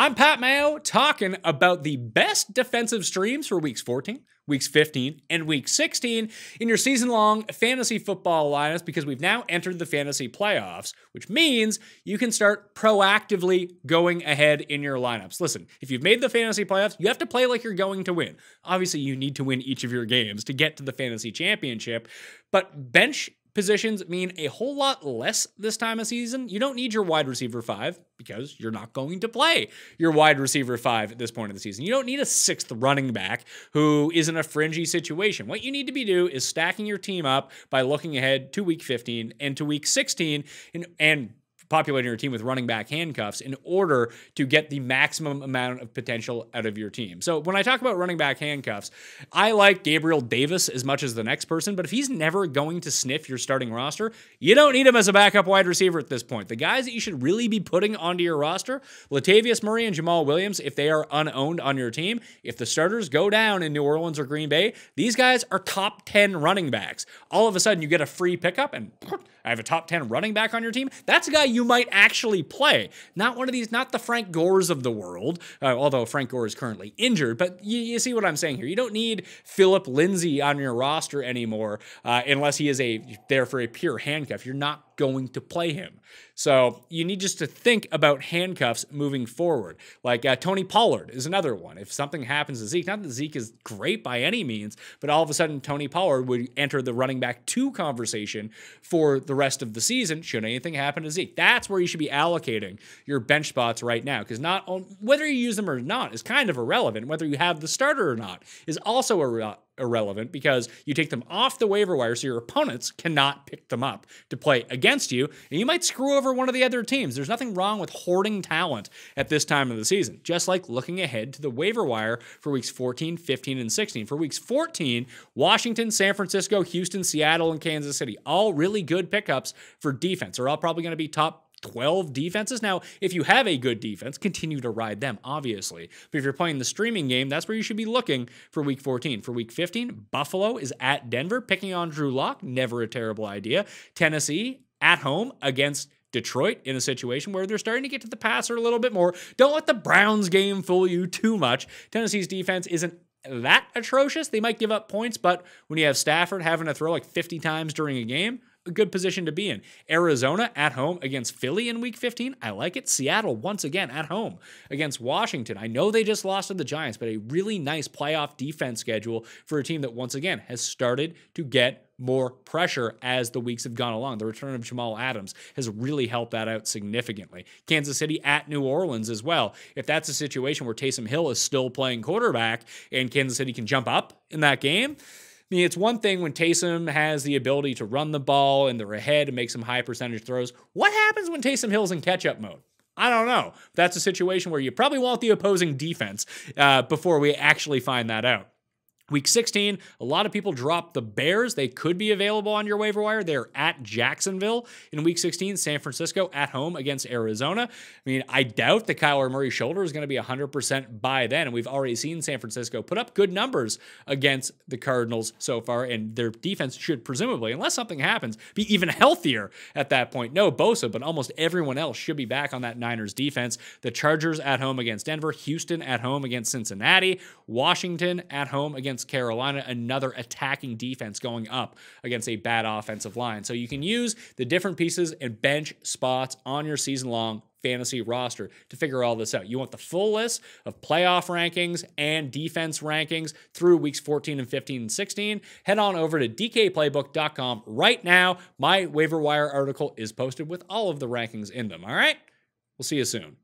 I'm Pat Mayo talking about the best defensive streams for weeks 14, weeks 15, and week 16 in your season long fantasy football lineups because we've now entered the fantasy playoffs, which means you can start proactively going ahead in your lineups. Listen, if you've made the fantasy playoffs, you have to play like you're going to win. Obviously, you need to win each of your games to get to the fantasy championship, but bench positions mean a whole lot less this time of season. You don't need your wide receiver five because you're not going to play your wide receiver five at this point of the season. You don't need a sixth running back who is in a fringy situation. What you need to be do is stacking your team up by looking ahead to week 15 and to week 16 and, and populating your team with running back handcuffs in order to get the maximum amount of potential out of your team. So when I talk about running back handcuffs, I like Gabriel Davis as much as the next person, but if he's never going to sniff your starting roster, you don't need him as a backup wide receiver at this point. The guys that you should really be putting onto your roster, Latavius Murray and Jamaal Williams, if they are unowned on your team, if the starters go down in New Orleans or Green Bay, these guys are top 10 running backs. All of a sudden you get a free pickup and I have a top 10 running back on your team. That's a guy you might actually play. Not one of these, not the Frank Gores of the world, uh, although Frank Gore is currently injured. But you, you, see what I'm saying here. You don't need Phillip Lindsay on your roster anymore uh, unless he is a there for a pure handcuff. You're not going to play him. So you need just to think about handcuffs moving forward. Like uh, Tony Pollard is another one. If something happens to Zeke, not that Zeke is great by any means, but all of a sudden Tony Pollard would enter the running back two conversation for the rest of the season should anything happen to Zeke. That's where you should be allocating your bench spots right now because not on, whether you use them or not is kind of irrelevant. Whether you have the starter or not is also irrelevant irrelevant because you take them off the waiver wire so your opponents cannot pick them up to play against you, and you might screw over one of the other teams. There's nothing wrong with hoarding talent at this time of the season, just like looking ahead to the waiver wire for weeks 14, 15, and 16. For weeks 14, Washington, San Francisco, Houston, Seattle, and Kansas City, all really good pickups for defense. They're all probably going to be top 12 defenses. Now, if you have a good defense, continue to ride them, obviously. But if you're playing the streaming game, that's where you should be looking for week 14. For week 15, Buffalo is at Denver, picking on Drew Lock, never a terrible idea. Tennessee at home against Detroit in a situation where they're starting to get to the passer a little bit more. Don't let the Browns game fool you too much. Tennessee's defense isn't that atrocious. They might give up points, but when you have Stafford having to throw like 50 times during a game, a good position to be in. Arizona at home against Philly in week 15. I like it. Seattle once again at home against Washington. I know they just lost to the Giants, but a really nice playoff defense schedule for a team that once again has started to get more pressure as the weeks have gone along. The return of Jamal Adams has really helped that out significantly. Kansas City at New Orleans as well. If that's a situation where Taysom Hill is still playing quarterback and Kansas City can jump up in that game, I mean, it's one thing when Taysom has the ability to run the ball and they're ahead and make some high percentage throws. What happens when Taysom Hill's in catch up mode? I don't know. That's a situation where you probably want the opposing defense uh, before we actually find that out. Week 16, a lot of people drop the Bears. They could be available on your waiver wire. They're at Jacksonville in week 16, San Francisco at home against Arizona. I mean, I doubt the Kyler Murray shoulder is going to be 100% by then. And we've already seen San Francisco put up good numbers against the Cardinals so far. And their defense should presumably, unless something happens, be even healthier at that point. No Bosa, but almost everyone else should be back on that Niners defense. The Chargers at home against Denver, Houston at home against Cincinnati, Washington at home against against Carolina, another attacking defense going up against a bad offensive line. So you can use the different pieces and bench spots on your season long fantasy roster to figure all this out. You want the full list of playoff rankings and defense rankings through weeks 14 and 15 and 16. Head on over to dkplaybook.com right now. My waiver wire article is posted with all of the rankings in them. All right? We'll see you soon.